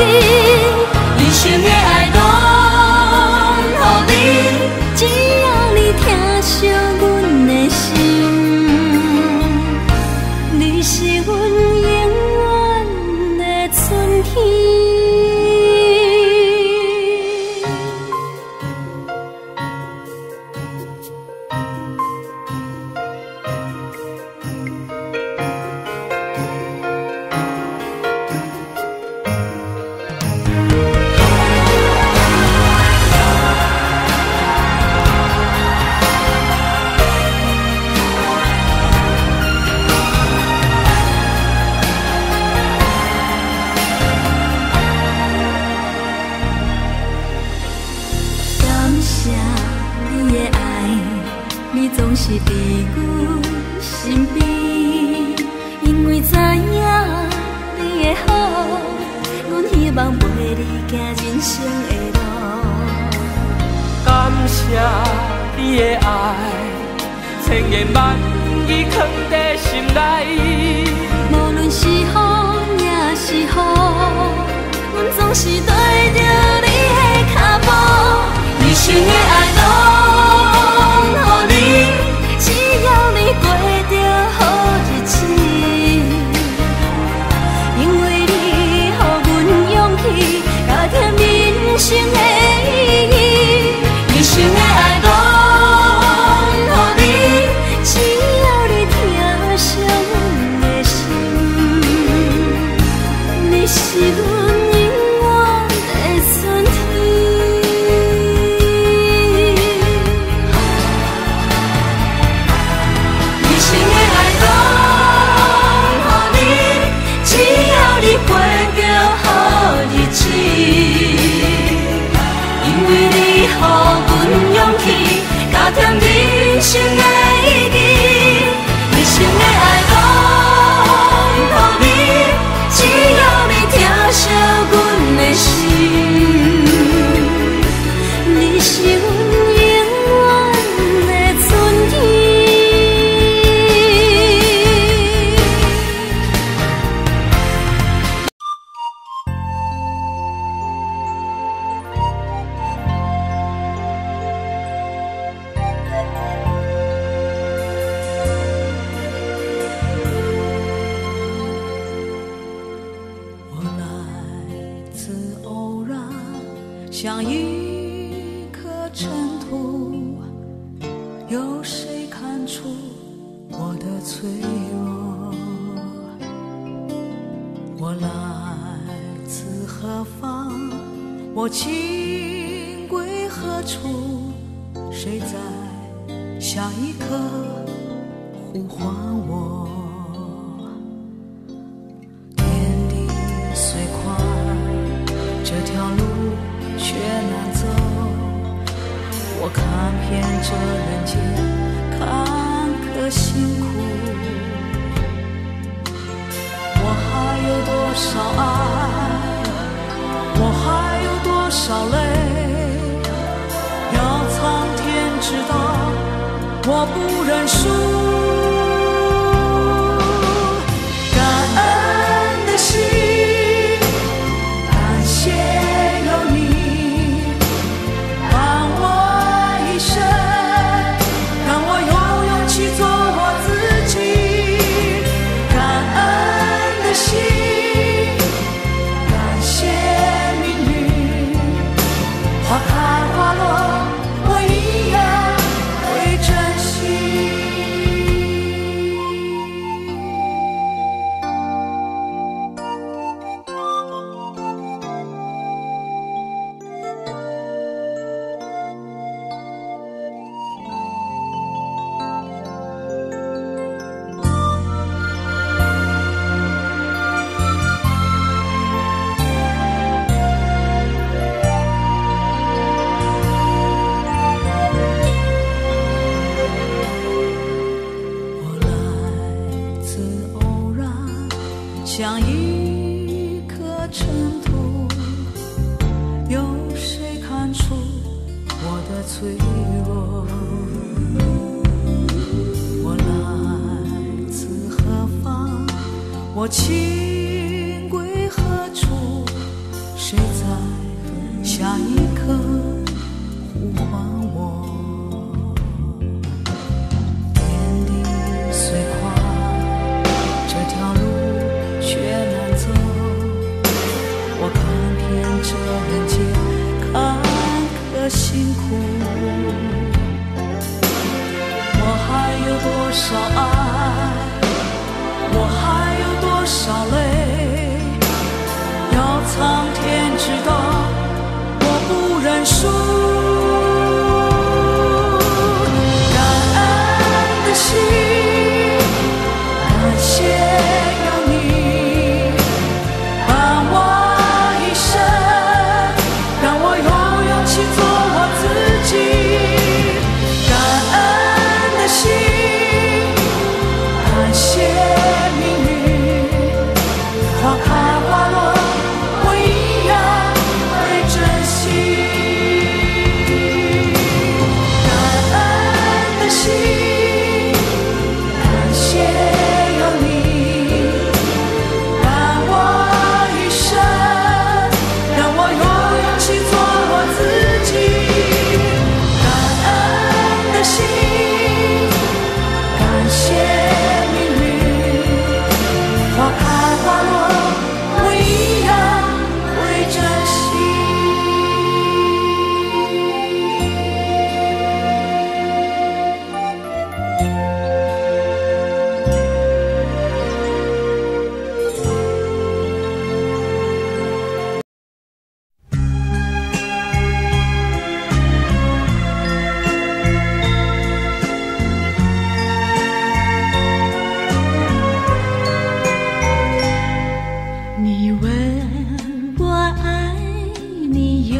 意一度。这人间坎坷辛苦。我还有多少爱？我还有多少泪？要苍天知道我不认输。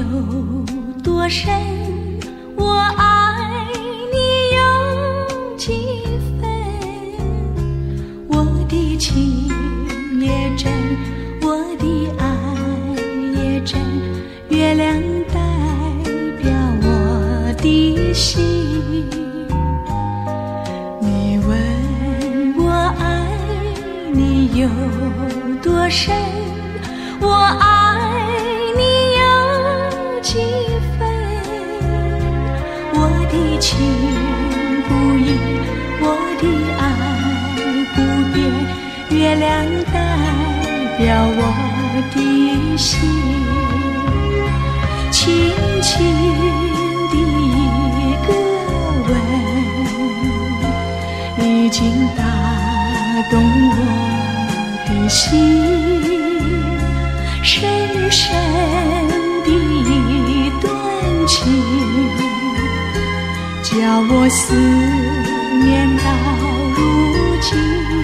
有多深我爱你有几分我的情也真我的爱也真月亮代表我的心你问我爱你有多深我爱情不移我的爱不变月亮代表我的心。轻轻的一个吻已经打动我的心。深深的一段情叫我思念到如今。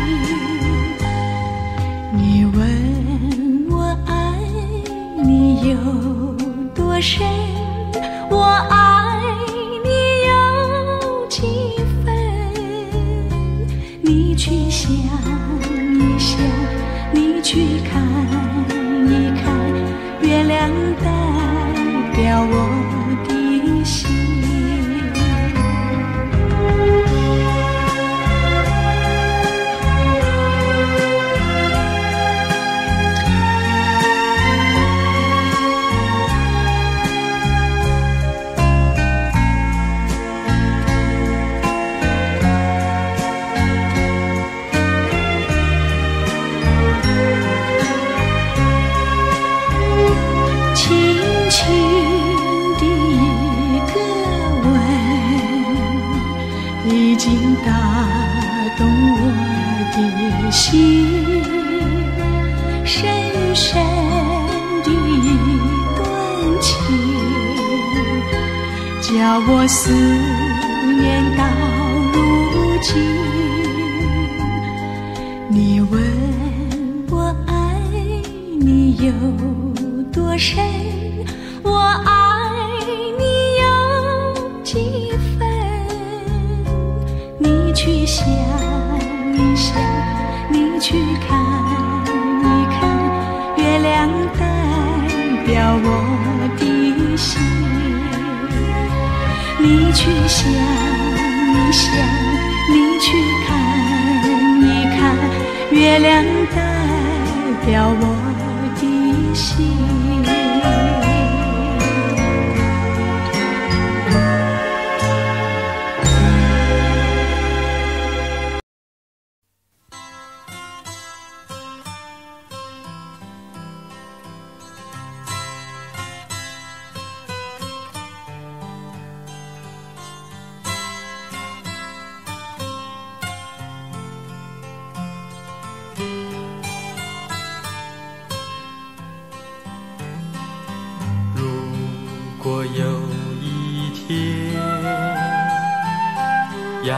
阳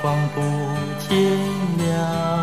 光不见了。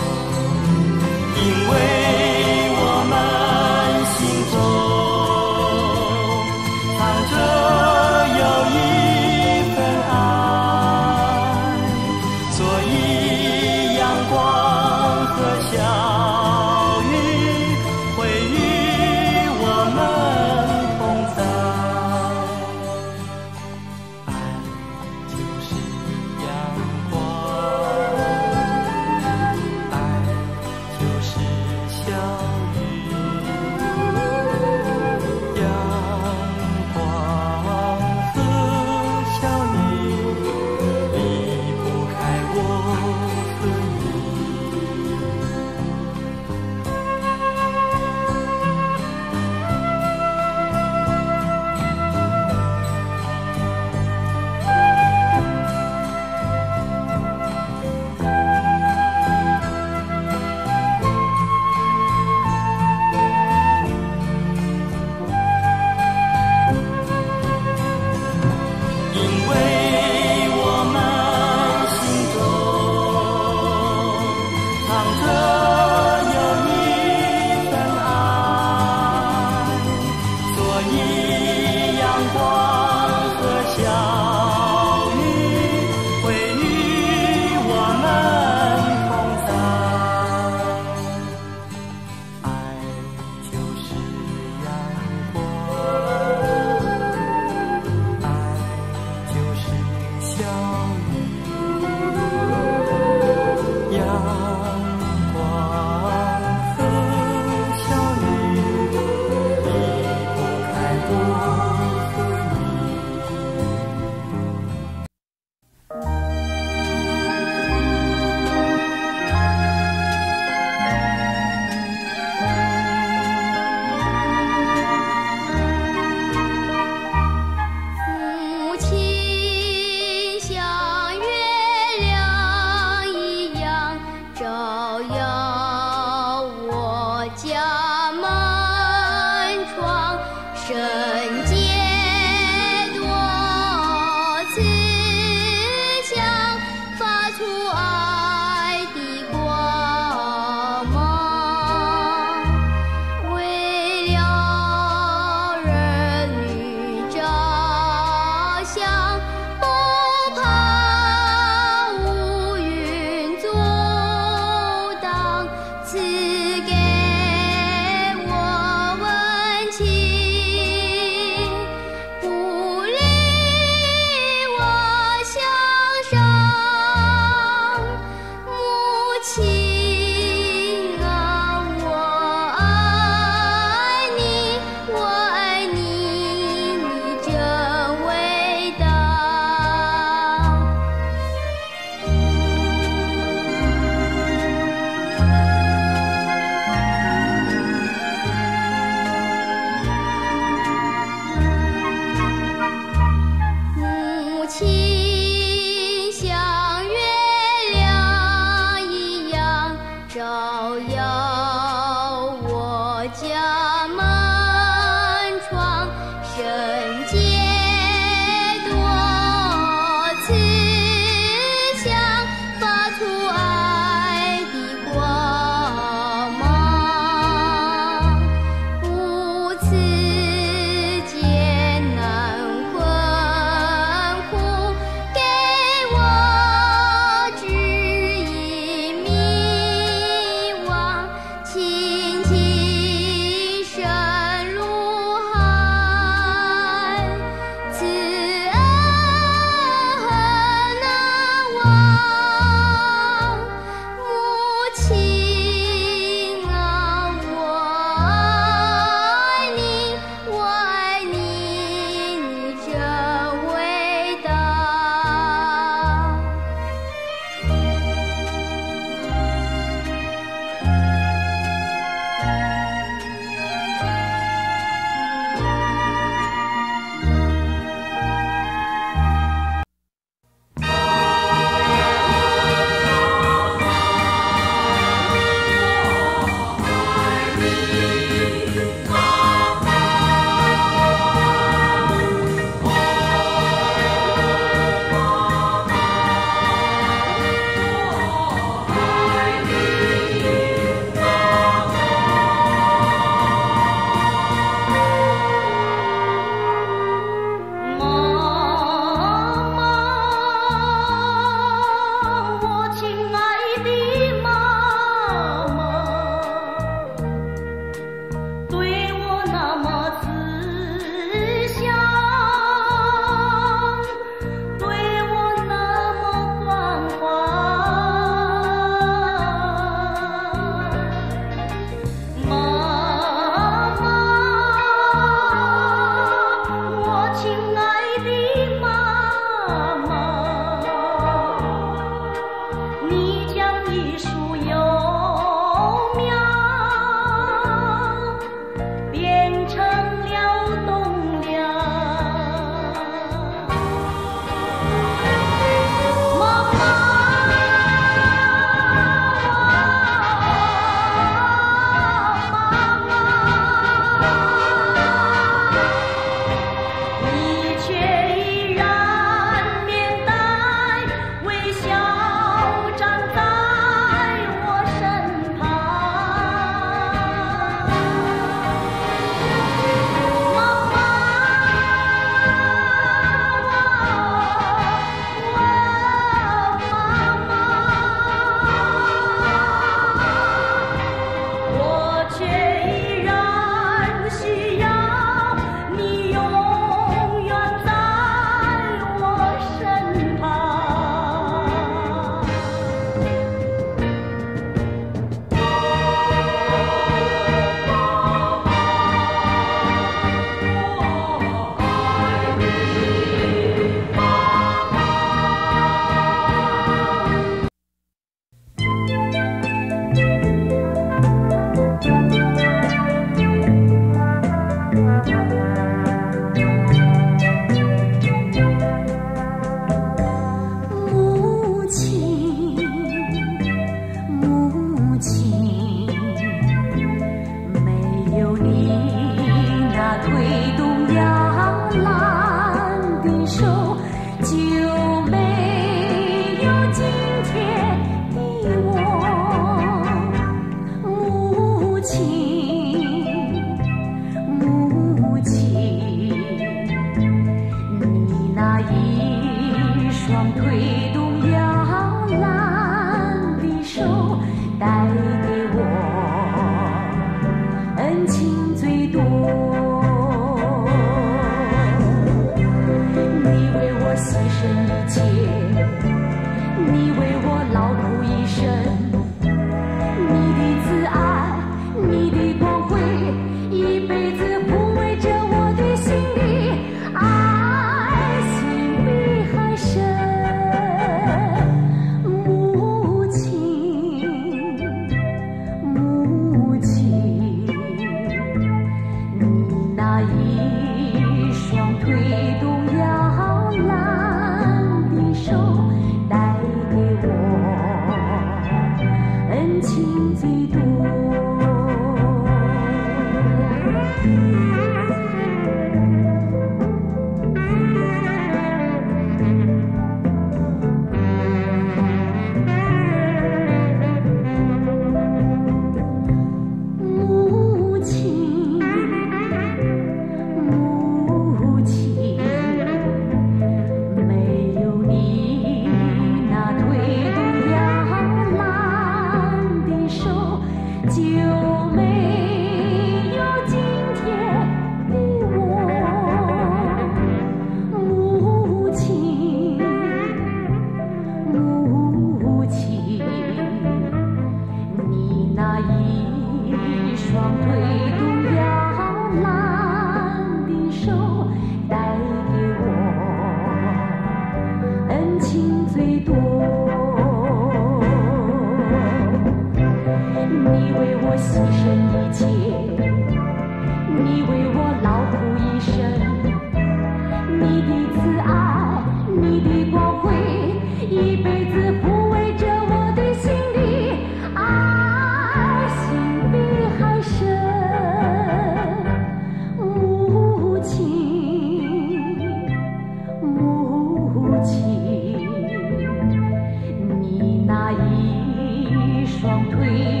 双腿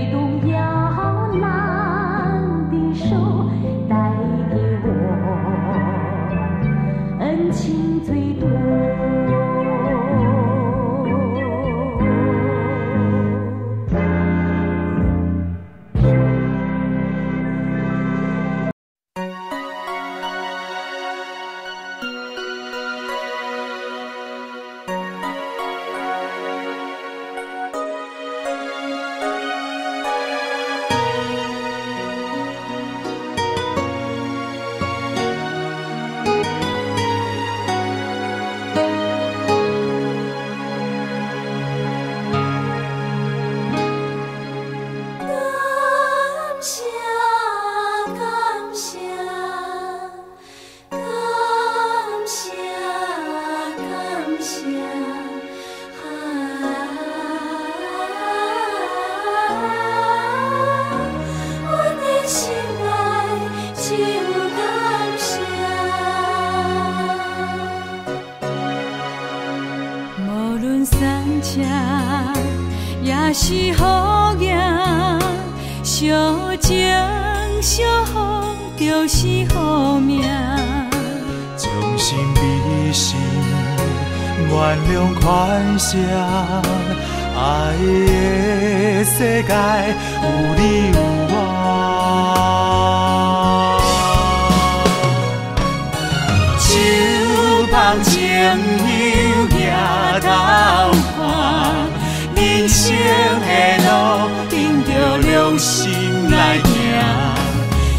有心来听，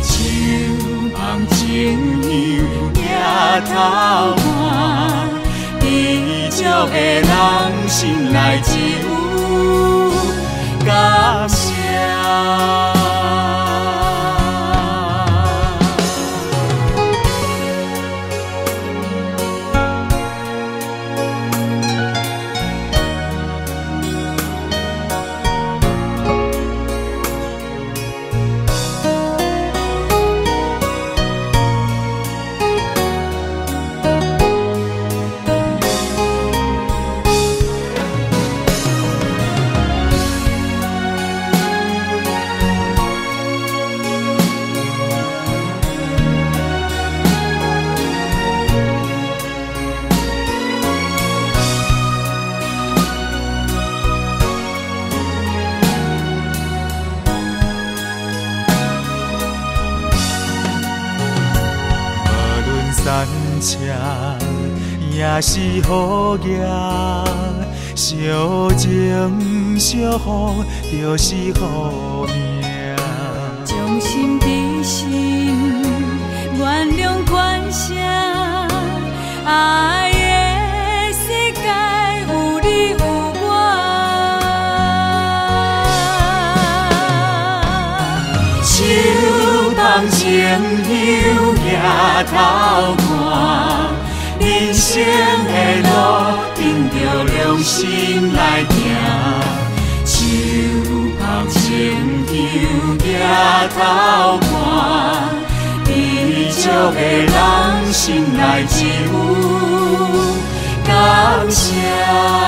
手捧情样抬头看，地少的人心内只有感谢。也是好业，小情小福就是好命。将心比心，原谅关心，爱的世界有你有我。手放情友抬头，人生的路凭着良心来行。手放情友抬头看，悲祝的人心内只有感谢。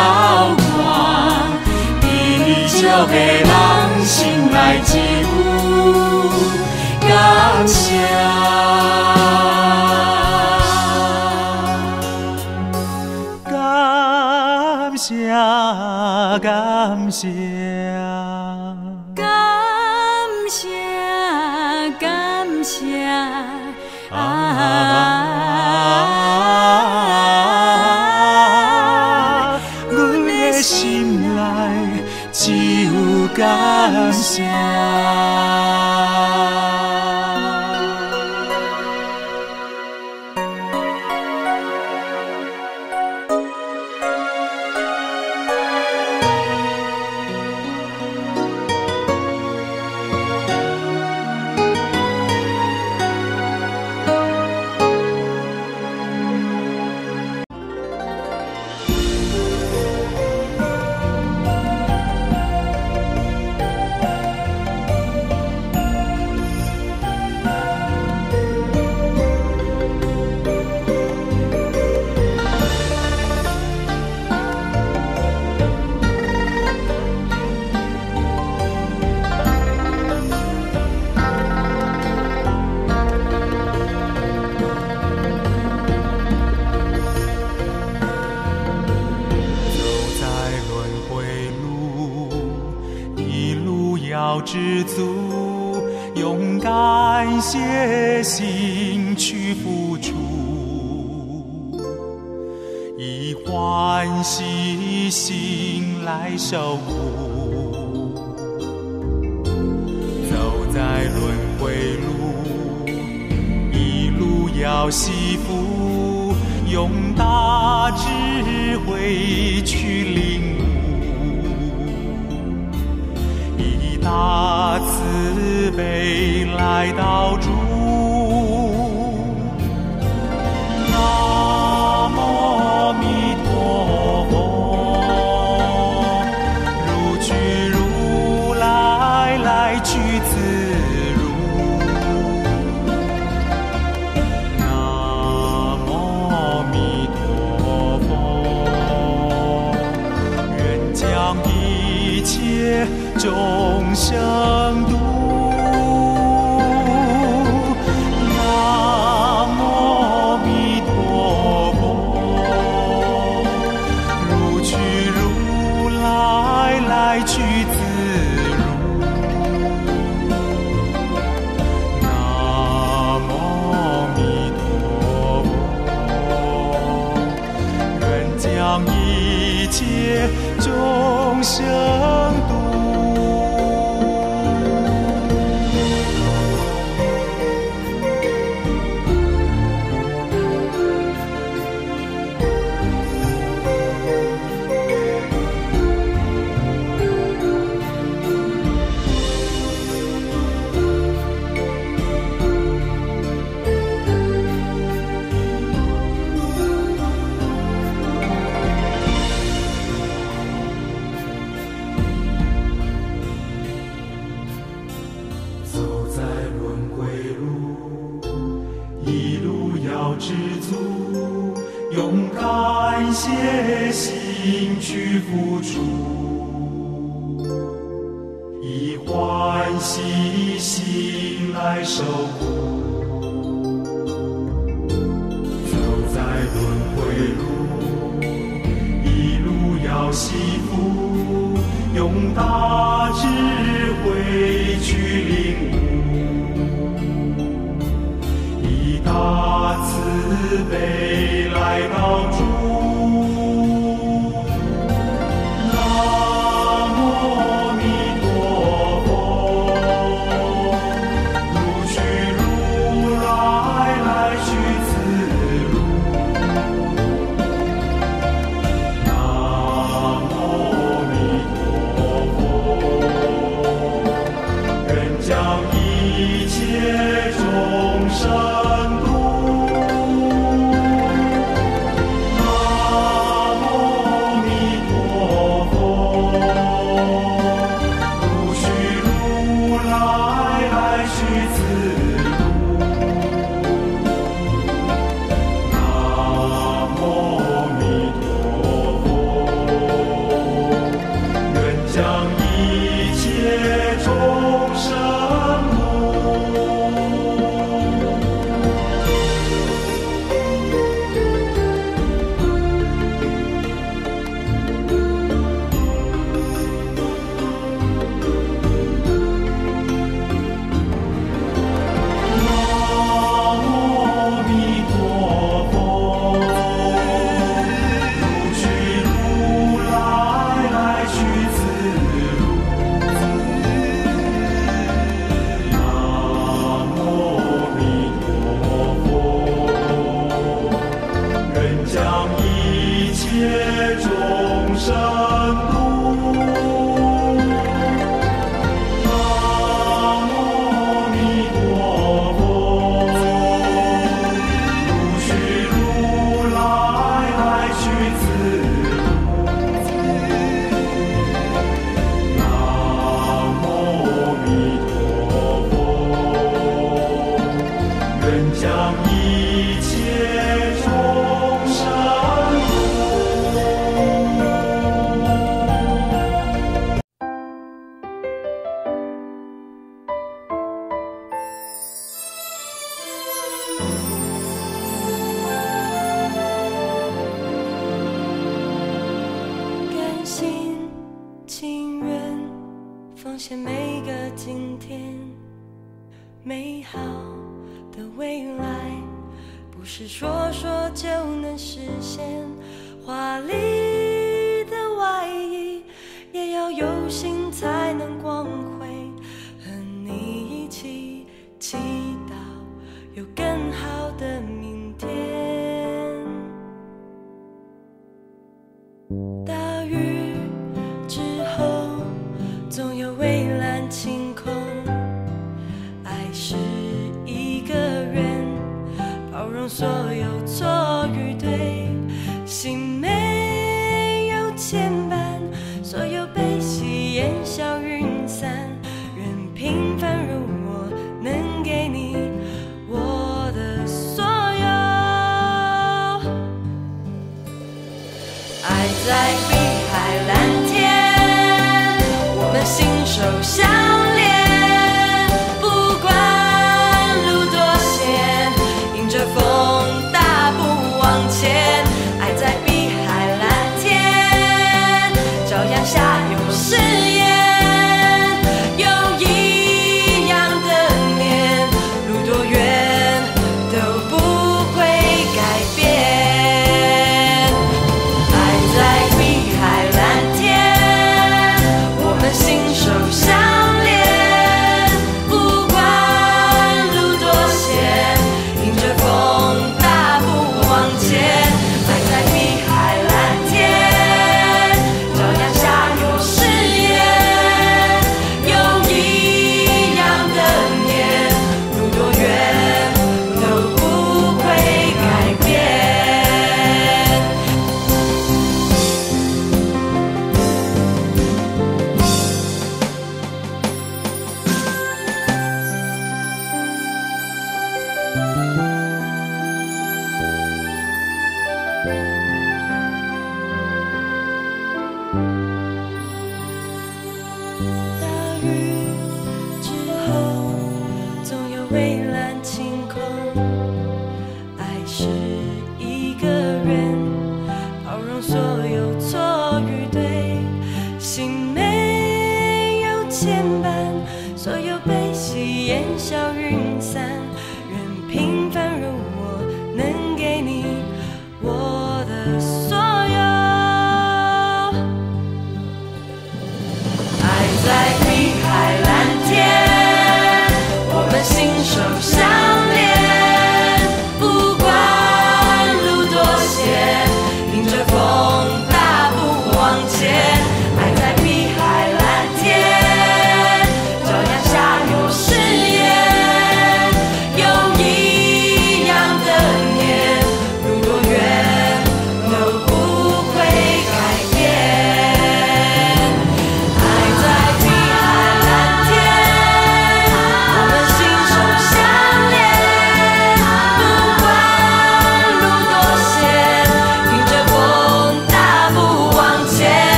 抬头看，悲祝的人心内只有感谢。感谢，感谢。小屋。让一切众生度。现每个今天美好的未来不是说说就能实现华丽的外衣也要有心才能光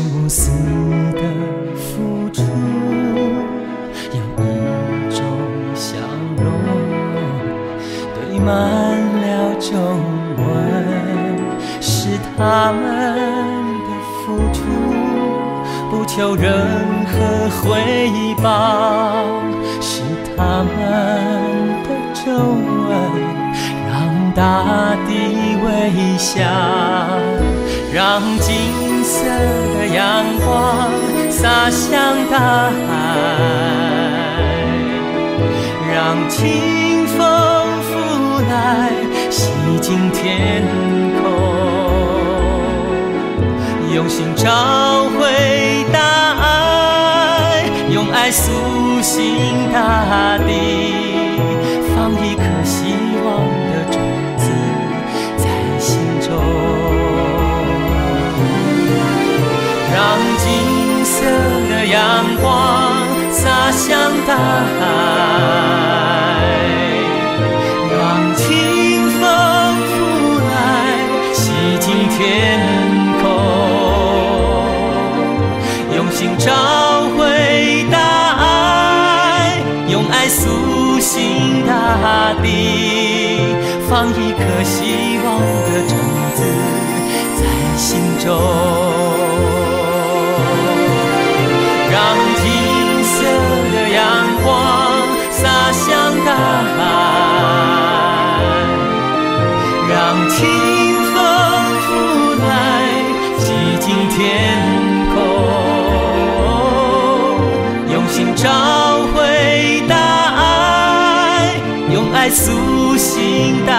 是无私的付出，有一种笑容堆满了皱纹，是他们的付出，不求任何回报，是他们的皱纹让大地微笑，让。阳光洒向大海让清风拂来洗净天空。用心找回大爱用爱苏醒大地。色的阳光洒向大海。让清风拂来洗净天空。用心找回大爱用爱苏醒大地。放一颗希望的种子在心中。找回答案用爱苏醒大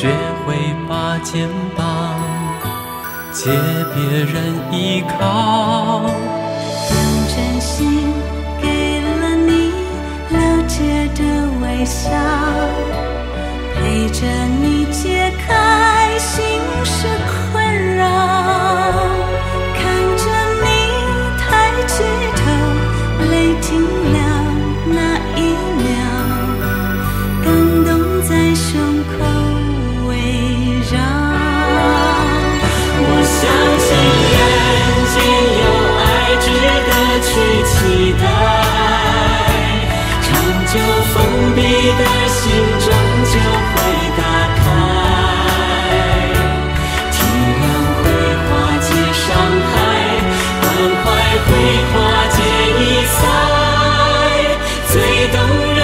学会把肩膀借别人依靠用真心给了你了解的微笑陪着你解开心事困扰。梅花解意最动人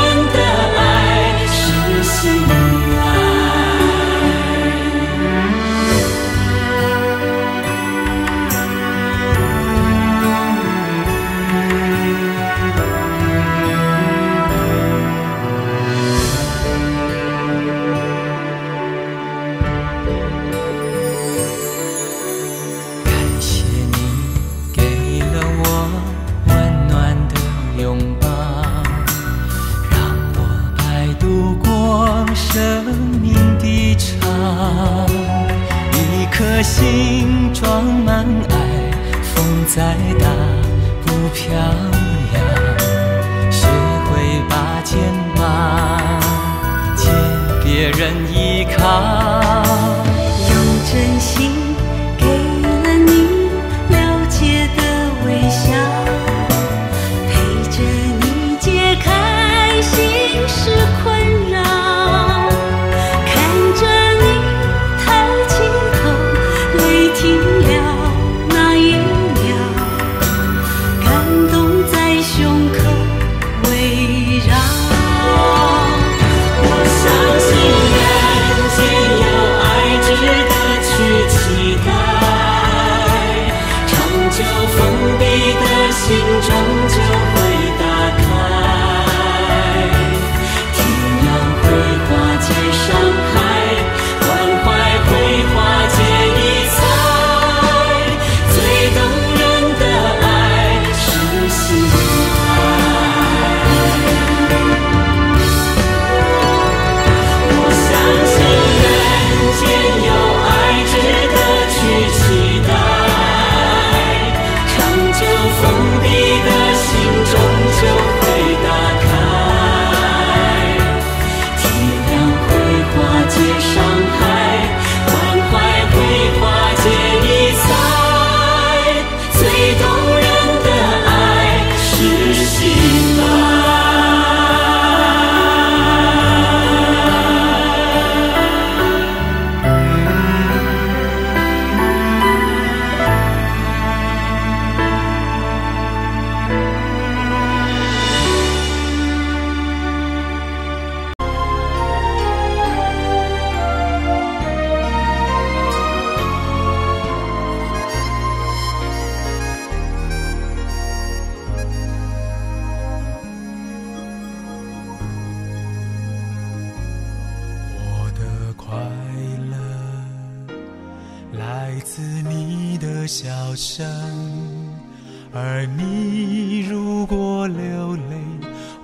而你如果流泪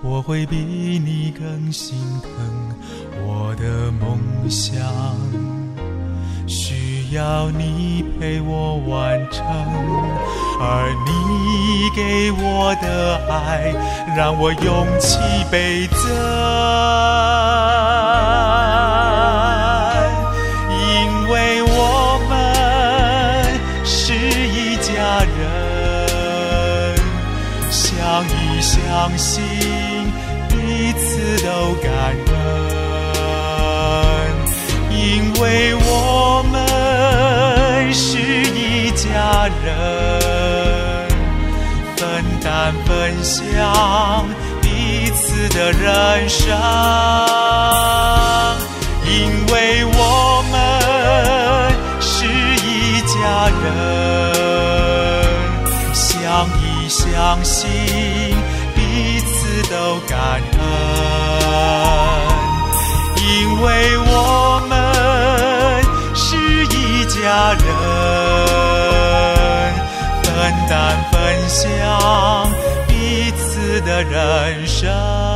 我会比你更心疼我的梦想。需要你陪我完成而你给我的爱让我勇气倍增。相信彼此都感恩因为我们是一家人分担分享彼此的人生因为我们是一家人相依相惜。都感恩，因为我们是一家人，分担分享彼此的人生。